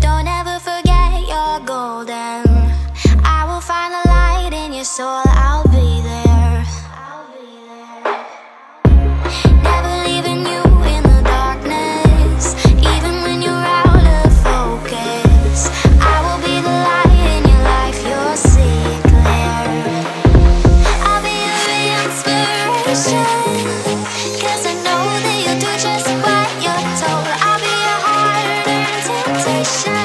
Don't ever forget you're golden. I will find a light in your soul. I'll be there. Never leaving you in the darkness. Even when you're out of focus I will be the light in your life. You'll see it clear I'll be your inspiration. Shine.